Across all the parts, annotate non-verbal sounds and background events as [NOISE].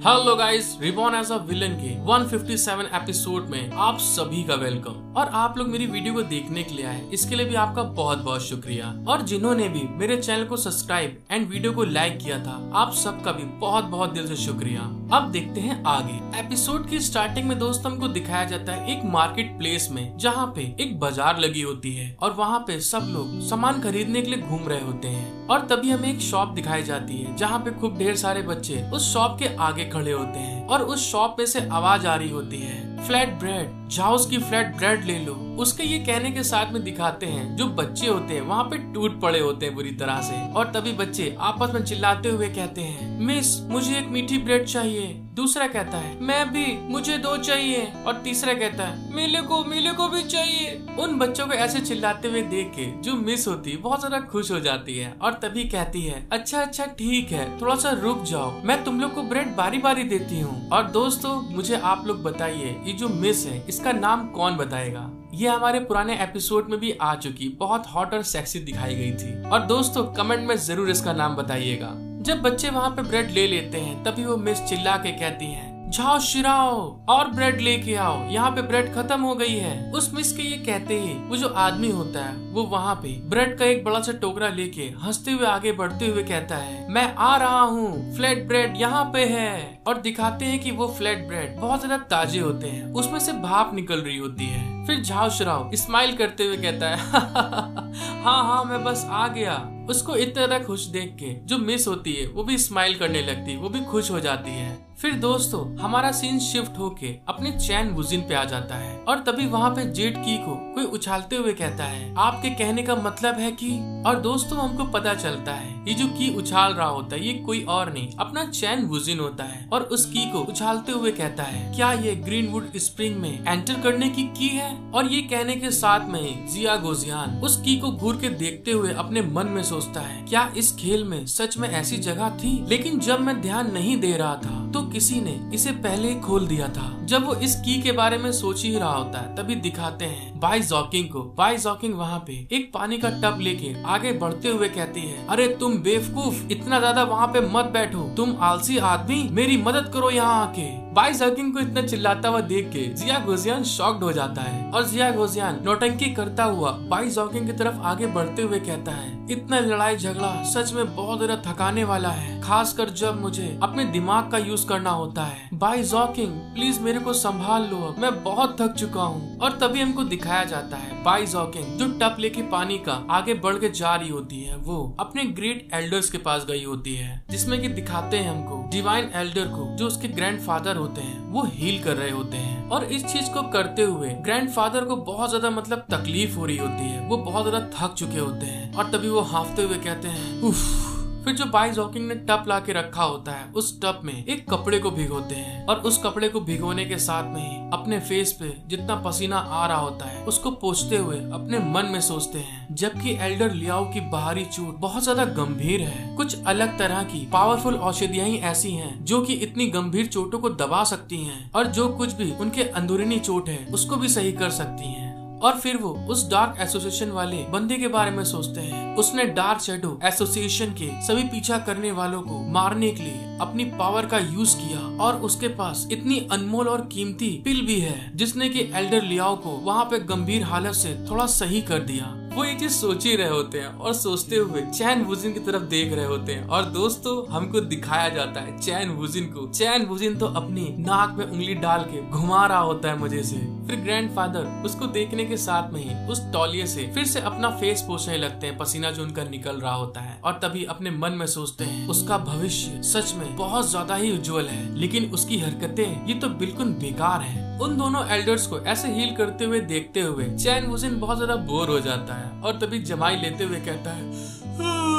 Hello guys reborn as a villain के 157 episode में आप सभी का वेलकम और आप लोग मेरी वीडियो को देखने के लिए आए इसके लिए भी आपका बहुत बहुत शुक्रिया। और जिन्होंने भी मेरे चैनल को सब्सक्राइब एंड वीडियो को लाइक किया था, आप सबका भी बहुत बहुत दिल से शुक्रिया। अब देखते हैं आगे। एपिसोड की स्टार्टिंग में दोस्त, हमको दिखाया जाता है एक मार्केट प्लेस में, जहाँ पे एक बाज़ार लगी होती है, और वहाँ पे सब लोग सामान खरीदने के लिए घूम रहे होते हैं। और तभी हमें एक शॉप दिखाई जाती है, जहाँ पे खूब ढेर सारे बच्चे उस शॉप के आगे खड़े होते हैं और उस शॉप में से आवाज़ आ रही होती है। फ्लैट ब्रेड, जाओ उसकी फ्लैट ब्रेड ले लो। उसके ये कहने के साथ में दिखाते हैं, जो बच्चे होते हैं, वहाँ पे टूट पड़े होते हैं बुरी तरह से। और तभी बच्चे आपस में चिल्लाते हुए कहते हैं, मिस, मुझे एक मीठी ब्रेड चाहिए। दूसरा कहता है, मैं भी, मुझे दो चाहिए। और तीसरा कहता है मेले को मेले को भी चाहिए। उन बच्चों को ऐसे चिल्लाते हुए देख के, जो मिस होती, बहुत ज़्यादा खुश हो जाती है और तभी कहती है अच्छा अच्छा ठीक है थोड़ा सा रुक जाओ। मैं तुम लोग को ब्रेड बारी बारी देती हूँ। और दोस्तों, मुझे आप लोग बताइए ये जो मिस है, इसका नाम कौन बताएगा? ये हमारे पुराने एपिसोड में भी आ चुकी, बहुत हॉट और सेक्सी दिखाई गई थी। और दोस्तों कमेंट में ज़रूर इसका नाम बताइएगा। जब बच्चे वहाँ पे ब्रेड ले लेते हैं, तभी वो मिस चिल्ला के कहती हैं जाओ, शिराओ और ब्रेड लेके आओ। यहाँ पे ब्रेड खत्म हो गई है। उस मिस के ये कहते ही, वो जो आदमी होता है, वो वहाँ पे ब्रेड का एक बड़ा सा टोकरा लेके हँसते हुए आगे बढ़ते हुए कहता है, मैं आ रहा हूँ। फ्लैट ब्रेड यहाँ पे है। और दिखाते हैं कि वो फ्लैट ब्रेड बहुत ज़्यादा ताजे होते हैं। उसमें से भाप निकल रही होती है। फिर झाव शराव स्माइल करते हुए कहता है [LAUGHS] हाँ हाँ मैं बस आ गया। उसको इतना ज़्यादा खुश देख के जो मिस होती है, वो भी स्माइल करने लगती है वो भी खुश हो जाती है। फिर दोस्तों, हमारा सीन शिफ्ट होके अपने चैन बुजिन पे आ जाता है और तभी वहाँ पे जेट की को कोई उछालते हुए कहता है, आपके कहने का मतलब है कि और दोस्तों, हमको पता चलता है, ये जो की उछाल रहा होता है, ये कोई और नहीं, अपना चैन बुजिन होता है और उस की को उछालते हुए कहता है, क्या ये ग्रीनवुड स्प्रिंग में एंटर करने की की है? और ये कहने के साथ में जिया गोजियान उस की को घूर के देखते हुए अपने मन में सोचता है, क्या इस खेल में सच में ऐसी जगह थी? लेकिन जब मैं ध्यान नहीं दे रहा था तो किसी ने इसे पहले ही खोल दिया था। जब वो इस की के बारे में सोच ही रहा होता है, तभी दिखाते हैं। बाई जॉकिंग को। बाई जॉकिंग वहाँ पे। एक पानी का टब लेके आगे बढ़ते हुए कहती है, अरे तुम बेवकूफ़, इतना ज़्यादा वहाँ पे मत बैठो। तुम आलसी आदमी, मेरी मदद करो यहाँ आके। बाई जॉकिंग को इतना चिल्लाता हुआ देख के जिया गोजियान शॉक्ड हो जाता है। और जिया गोजियान नोटंकी करता हुआ बाई जॉकिंग की तरफ़ आगे बढ़ते हुए कहता है, इतना लड़ाई झगड़ा सच में बहुत ज़्यादा थकाने वाला है, खासकर जब मुझे अपने दिमाग का यूज़ करना होता है। बाई जॉकिंग, प्लीज़ मेरे को संभाल लो मैं बहुत थक चुका हूँ और तभी हमको दिखाया जाता है। बाई जॉकिंग जो टप लेके पानी का आगे बढ़ के जा रही होती है, वो अपने ग्रेट एल्डर्स के पास गई होती है, जिसमें की दिखाते हैं हमको डिवाइन एल्डर को, जो उसके ग्रैंड फादर होते हैं, वो हील कर रहे होते हैं। और इस चीज़ को करते हुए ग्रैंड फादर को बहुत ज़्यादा मतलब तकलीफ़ हो रही होती है, वो बहुत ज़्यादा थक चुके होते हैं, और तभी वो हाफते हुए कहते हैं, उफ फिर जो बाई जॉकिंग ने टप ला के रखा होता है, उस टप में एक कपड़े को भिगोते हैं। और उस कपड़े को भिगोने के साथ में ही अपने फेस पे जितना पसीना आ रहा होता है, उसको पोछते हुए अपने मन में सोचते हैं, जबकि एल्डर लियाओ की बाहरी चोट बहुत ज़्यादा गंभीर है। कुछ अलग तरह की पावरफुल औषधियाँ ही ऐसी हैं, जो कि इतनी गंभीर चोटों को दबा सकती हैं, और जो कुछ भी उनके अंदरूनी चोट है, उसको भी सही कर सकती हैं। और फिर वो उस डार्क एसोसिएशन वाले बंदे के बारे में सोचते हैं। उसने डार्क शेडो एसोसिएशन के सभी पीछा करने वालों को मारने के लिए अपनी पावर का यूज़ किया और उसके पास इतनी अनमोल और कीमती पिल भी है, जिसने की एल्डर लियाओ को वहाँ पे गंभीर हालत से थोड़ा सही कर दिया। वो ये चीज़ सोच ही रहे होते हैं और सोचते हुए चैन वुजिन की तरफ़ देख रहे होते हैं। और दोस्तों, हमको दिखाया जाता है चैन वुजिन को। चैन वुजिन तो अपनी नाक में उंगली डाल के घुमा रहा होता है मज़े से। फिर ग्रैंडफादर उसको देखने के साथ में ही उस तौलिए से फिर से अपना फेस पोछने लगते हैं, पसीना जो उनका निकल रहा होता है। और तभी अपने मन में सोचते हैं, उसका भविष्य सच में बहुत ज़्यादा ही उज्जवल है। लेकिन उसकी हरकतें ये तो बिल्कुल बेकार है। उन दोनों एल्डर्स को ऐसे हील करते हुए देखते हुए चैन वुजिन बहुत ज़्यादा बोर हो जाता है। और तभी जमाई लेते हुए कहता है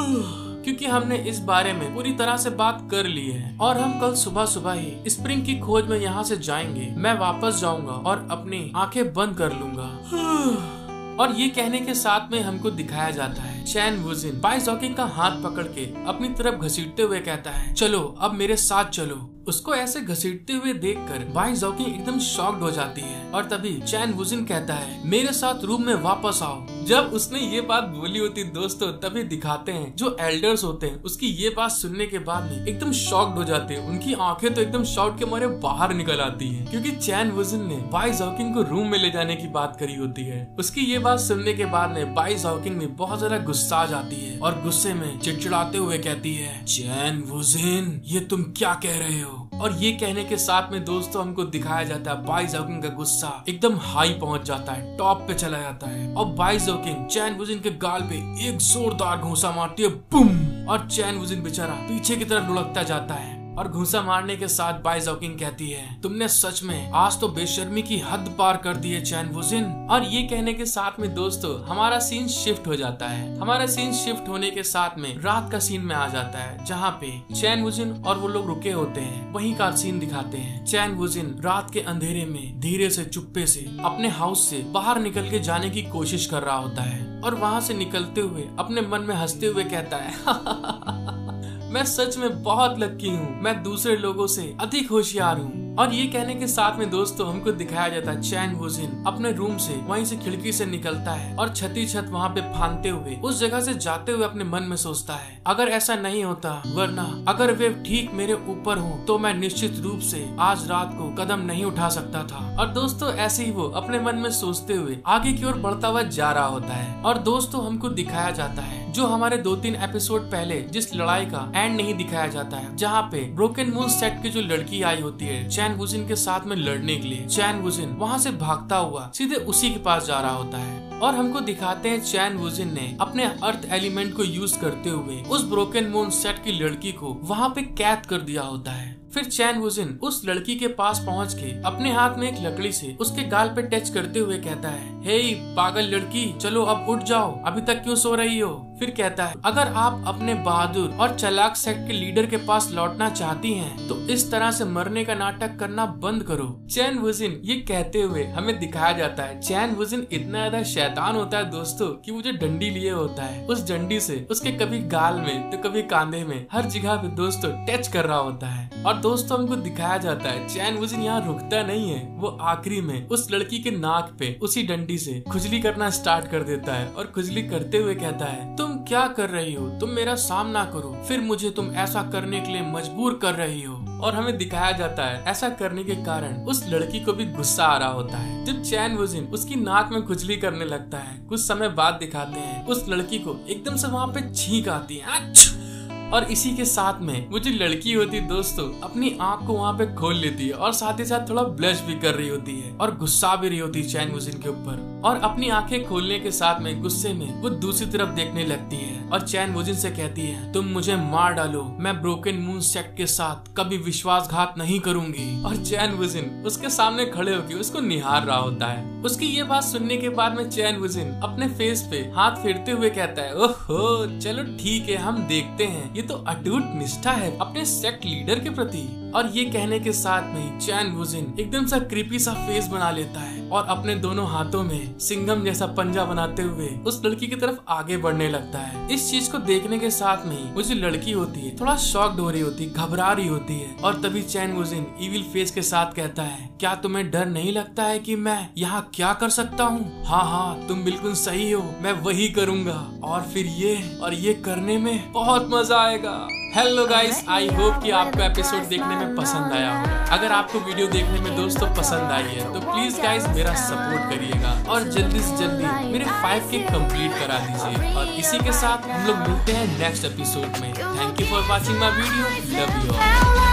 क्योंकि हमने इस बारे में पूरी तरह से बात कर ली है और हम कल सुबह सुबह ही स्प्रिंग की खोज में यहाँ से जाएँगे। मैं वापस जाऊँगा और अपनी आँखें बंद कर लूँगा। [SIGHS] और ये कहने के साथ में हमको दिखाया जाता है, चैन वुजिन। बाई जॉकी का हाथ पकड़ के अपनी तरफ़ घसीटते हुए कहता है, चलो, अब मेरे साथ चलो। उसको ऐसे घसीटते हुए देखकर बाई जॉकी एकदम शॉक्ड हो जाती है और तभी चैन वुजिन कहता है, मेरे साथ रूम में वापस आओ। जब उसने ये बात बोली होती दोस्तों, तभी दिखाते हैं, जो एल्डर्स होते हैं, उसकी ये बात सुनने के बाद में एकदम शॉक्ड हो जाते हैं। उनकी आँखें तो एकदम शॉक के मारे बाहर निकल आती है, क्योंकि चैन वुजन ने बाई जॉकिंग को रूम में ले जाने की बात करी होती है। उसकी ये बात सुनने के बाद में बाई जॉकिंग में बहुत ज़्यादा गुस्सा आ जाती है और गुस्से में चिड़चिड़ाते हुए कहती है चैन वुजिन ये तुम क्या कह रहे हो? और ये कहने के साथ में दोस्तों हमको दिखाया जाता है बाई जोकिंग का गुस्सा एकदम हाई पहुँच जाता है टॉप पे चला जाता है। और बाई जोकिंग चैन वुजिन के गाल पे एक जोरदार घोसा मारती है बुम और चैन वुजिन बेचारा पीछे की तरफ़ लुढ़कता जाता है। और घुसा मारने के साथ बाय जॉकिंग कहती है, तुमने सच में आज तो बेशर्मी की हद पार कर दी है, चैन वुजिन। और ये कहने के साथ में दोस्तों, हमारा सीन शिफ्ट हो जाता है। हमारा सीन शिफ्ट होने के साथ में रात का सीन में आ जाता है, जहाँ पे चैन वुजिन और वो लोग रुके होते हैं, वही का सीन दिखाते हैं। चैन वुजिन रात के अंधेरे में धीरे से, चुप्पे से, अपने हाउस से बाहर निकल के जाने की कोशिश कर रहा होता है और वहाँ से निकलते हुए अपने मन में हँसते हुए कहता है। मैं सच में बहुत लक्की हूँ। मैं दूसरे लोगों से अधिक होशियार हूँ। और ये कहने के साथ में दोस्तों हमको दिखाया जाता है चैन वुजिन अपने रूम से वहीं से खिड़की से निकलता है और छती छत वहाँ पे फानते हुए उस जगह से जाते हुए अपने मन में सोचता है, अगर ऐसा नहीं होता, वरना अगर वे ठीक मेरे ऊपर हो तो मैं निश्चित रूप से आज रात को कदम नहीं उठा सकता था। और दोस्तों, ऐसे ही वो अपने मन में सोचते हुए आगे की ओर बढ़ता हुआ जा रहा होता है। और दोस्तों, हमको दिखाया जाता है जो हमारे दो तीन एपिसोड पहले जिस लड़ाई का एंड नहीं दिखाया जाता है, जहाँ पे ब्रोकन मून सेट की जो लड़की आई होती है चैन वुजिन के साथ में लड़ने के लिए चैन वुजिन वहाँ से भागता हुआ सीधे उसी के पास जा रहा होता है। और हमको दिखाते हैं चैन वुजिन ने अपने अर्थ एलिमेंट को यूज़ करते हुए उस ब्रोकन मून सेट की लड़की को वहाँ पे कैद कर दिया होता है। फिर चैन वुजिन उस लड़की के पास पहुँच के अपने हाथ में एक लकड़ी से उसके गाल पे टच करते हुए कहता है हे hey, पागल लड़की चलो अब उठ जाओ अभी तक क्यों सो रही हो? फिर कहता है अगर आप अपने बहादुर और चलाक सेक्ट के लीडर के पास लौटना चाहती हैं, तो इस तरह से मरने का नाटक करना बंद करो। चैन वुजिन ये कहते हुए हमें दिखाया जाता है चैन वुजिन इतना ज़्यादा शैतान होता है दोस्तों कि मुझे डंडी लिए होता है, उस डंडी से, उसके कभी गाल में तो कभी कांधे में, हर जगह पे दोस्तों टच कर रहा होता है। और दोस्तों हमको दिखाया जाता है, चैन वुजिन यहाँ रुकता नहीं है, वो आखिरी में, उस लड़की के नाक पे, उसी डंडी से खुजली करना स्टार्ट कर देता है और खुजली करते हुए कहता है, तुम क्या कर रही हो? तुम मेरा सामना करो, फिर मुझे तुम ऐसा करने के लिए मजबूर कर रही हो। और हमें दिखाया जाता है, ऐसा करने के कारण उस लड़की को भी गुस्सा आ रहा होता है। जब चैन वुजिन उसकी नाक में खुजली करने लगता है, कुछ समय बाद दिखाते हैं, उस लड़की को एकदम से वहाँ पे छींक आती है। और इसी के साथ में वो जो लड़की होती है दोस्तों, अपनी आँख को वहाँ पे खोल लेती है और साथ ही साथ थोड़ा ब्लश भी कर रही होती है और गुस्सा भी रही होती है चैन के ऊपर। और अपनी आँखें खोलने के साथ में गुस्से में वो दूसरी तरफ़ देखने लगती है और चैन वुजिन से कहती है, तुम मुझे मार डालो, मैं ब्रोकन मून सेक्ट के साथ कभी विश्वासघात नहीं करूँगी। और चैन वुजिन उसके सामने खड़े होकर उसको निहार रहा होता है। उसकी ये बात सुनने के बाद में चैन वुजिन अपने फेस पे हाथ फेरते हुए कहता है, ओहो, चलो ठीक है, हम देखते हैं। ये तो अटूट निष्ठा है अपने सेक्ट लीडर के प्रति। और ये कहने के साथ में चैन वुजिन एकदम सा क्रिपी सा फेस बना लेता है और अपने दोनों हाथों में सिंगम जैसा पंजा बनाते हुए उस लड़की की तरफ़ आगे बढ़ने लगता है। इस चीज़ को देखने के साथ में वो जो लड़की होती है, थोड़ा शॉक्ड हो रही होती, घबरा रही होती है और तभी चैन वुजिन इविल फेस के साथ कहता है, क्या तुम्हें डर नहीं लगता है कि मैं यहाँ क्या कर सकता हूँ? हाँ हाँ तुम बिल्कुल सही हो, मैं वही करूँगा। और फिर ये, और ये करने में बहुत मज़ा आएगा। हेलो गाइस आई होप कि आपको एपिसोड देखने में पसंद आया होगा। अगर आपको वीडियो देखने में दोस्तों पसंद आई है तो प्लीज़ गाइस मेरा सपोर्ट करिएगा। और जल्दी से जल्दी मेरे फाइव के कंप्लीट करा दीजिए। और इसी के साथ हम लोग मिलते हैं नेक्स्ट एपिसोड में। Thank you for watching my video love you